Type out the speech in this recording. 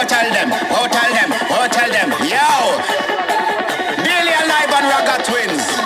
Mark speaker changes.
Speaker 1: Oh, tell them. Oh, tell them. Oh, tell them. Yo! Daily Alive and Raga Twins.